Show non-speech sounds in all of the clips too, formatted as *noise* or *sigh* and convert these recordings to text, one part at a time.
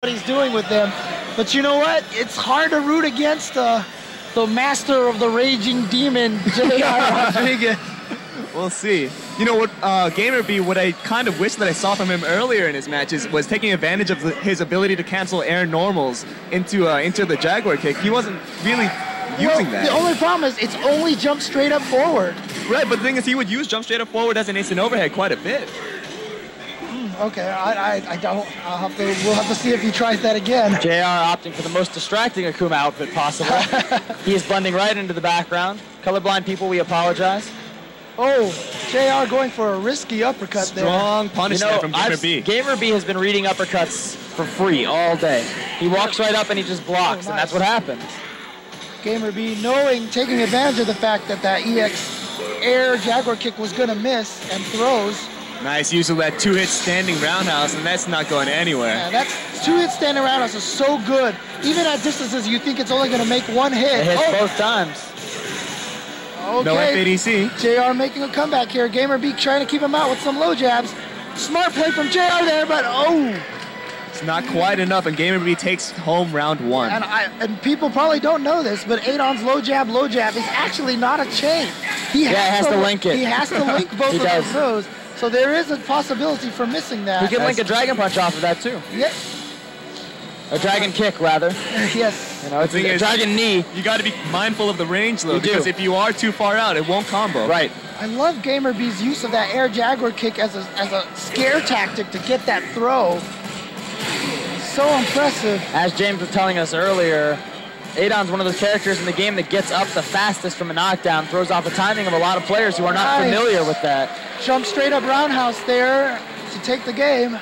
what he's doing with them. But you know what? It's hard to root against uh, the master of the raging demon, *laughs* J.R. Rodriguez. We'll see. You know what, uh, Gamerbee, what I kind of wish that I saw from him earlier in his matches was taking advantage of the, his ability to cancel air normals into uh, into the Jaguar kick. He wasn't really using well, that. The only problem is it's only jump straight up forward. Right, but the thing is he would use jump straight up forward as an instant overhead quite a bit. Okay, I, I, I don't. I'll have to. We'll have to see if he tries that again. JR opting for the most distracting Akuma outfit possible. *laughs* he is blending right into the background. Colorblind people, we apologize. Oh, JR going for a risky uppercut Strong there. punish You know, from Gamer I've- B. Gamerbee has been reading uppercuts for free all day. He walks right up and he just blocks, Oh, and that's what happens. Gamerbee knowing, taking advantage of the fact that that EX air Jaguar kick was gonna miss and throws. Nice use of that two-hit standing roundhouse, and that's not going anywhere. Yeah, that's two hit standing roundhouse is so good. Even at distances you think it's only gonna make one hit. It hits oh, both times. No okay. FADC. JR making a comeback here. Gamerbee trying to keep him out with some low jabs. Smart play from JR there, but oh, It's not quite enough, and Gamerbee takes home round one. and I and people probably don't know this, but Adon's low jab, low jab is actually not a chain. He Yeah, it has to link it. He has to link *laughs* both of does. those throws. So there is a possibility for missing that. He can link a dragon punch off of that too. Yeah, A dragon kick, rather. *laughs* yes. You know, it's thing a is- dragon knee. You got to be mindful of the range, though, You do. because if you are too far out, it won't combo. Right. I love Gamerbee's use of that air jaguar kick as a as a scare tactic to get that throw. So impressive. As James was telling us earlier, Adon's one of those characters in the game that gets up the fastest from a knockdown, throws off the timing of a lot of players who are not Nice. familiar with that. Jump straight up roundhouse there to take the game.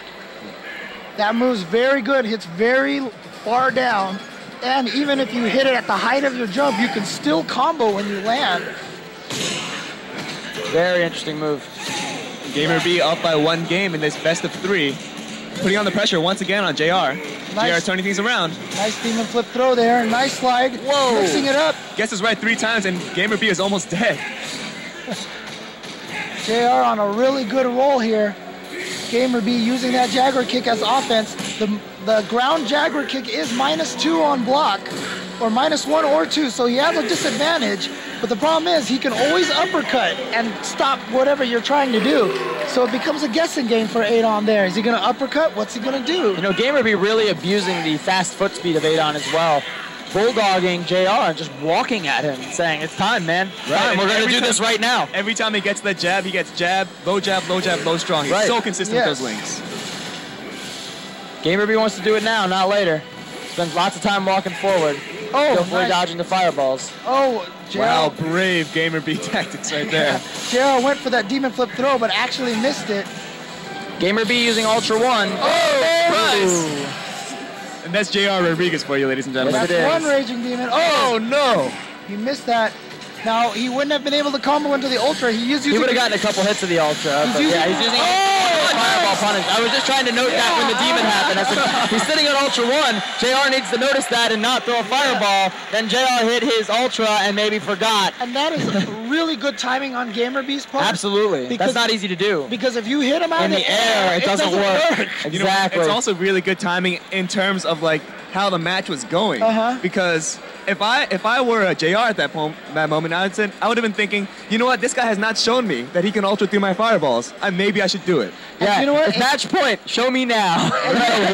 That move's very good, hits very far down. And even if you hit it at the height of your jump, you can still combo when you land. Very interesting move. Gamerbee up by one game in this best of three. Putting on the pressure once again on JR. Nice. JR turning things around. Nice demon flip throw there. Nice slide. Whoa. Mixing it up. Guesses right three times, and Gamerbee is almost dead. *laughs* JR on a really good roll here. Gamerbee using that Jaguar kick as offense. The, the ground Jaguar kick is minus two on block, or minus one or two, so he has a disadvantage. But the problem is he can always uppercut and stop whatever you're trying to do. So it becomes a guessing game for Adon there. Is he gonna uppercut? What's he gonna do? You know, Gamerbee really abusing the fast foot speed of Adon as well. Bulldogging JR and just walking at him, saying, It's time, man. Right, Time. We're going to every do this right now. Every time he gets that jab, he gets jab, low jab, low jab, low strong. He's Right. so consistent Yes. with those links. Gamerbee wants to do it now, not later. Spends lots of time walking forward. Oh, skillfully nice. dodging the fireballs. Oh, JR. Wow, brave Gamerbee *laughs* tactics right there. JR went for that demon flip throw, but actually missed it. Gamerbee using Ultra One. Oh, And that's JR Rodriguez for you, ladies and gentlemen. Yes, That's it one raging demon. Oh, Oh no! He missed that. Now he wouldn't have been able to combo into the ultra. He is He would have gotten a couple hits of the Ultra, but using- yeah, he's using Oh, Fireball. Punish. I was just trying to note that when the demon happened. I said, he's sitting on Ultra One. JR needs to notice that and not throw a Fireball. Then JR hit his Ultra and maybe forgot. and that is really good timing on Gamerbee's part. Absolutely. Because- That's not easy to do. Because if you hit him out In of the air, it doesn't work. You know, Exactly. it's also really good timing in terms of like how the match was going. Uh-huh. Because if I if I were a JR at that, pom- that moment, I would say, I would have been thinking, you know what, this guy has not shown me that he can ultra through my fireballs. I, maybe I should do it. yeah, you know what? It's match point. Show me now. *laughs*